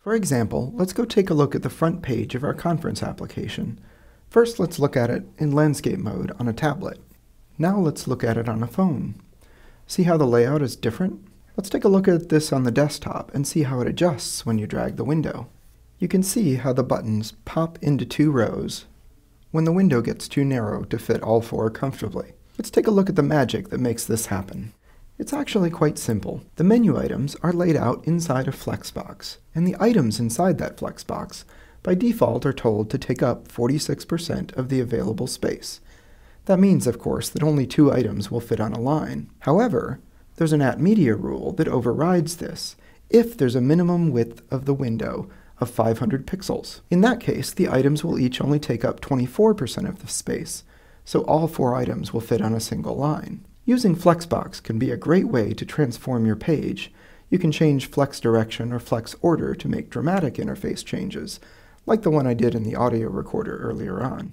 For example, let's go take a look at the front page of our conference application. First, let's look at it in landscape mode on a tablet. Now let's look at it on a phone. See how the layout is different? Let's take a look at this on the desktop and see how it adjusts when you drag the window. You can see how the buttons pop into two rows when the window gets too narrow to fit all four comfortably. Let's take a look at the magic that makes this happen. It's actually quite simple. The menu items are laid out inside a Flexbox, and the items inside that Flexbox by default are told to take up 46% of the available space. That means, of course, that only two items will fit on a line. However, there's an at media rule that overrides this if there's a minimum width of the window of 500 pixels. In that case, the items will each only take up 24% of the space, so all four items will fit on a single line. Using Flexbox can be a great way to transform your page. You can change flex direction or flex order to make dramatic interface changes, like the one I did in the audio recorder earlier on.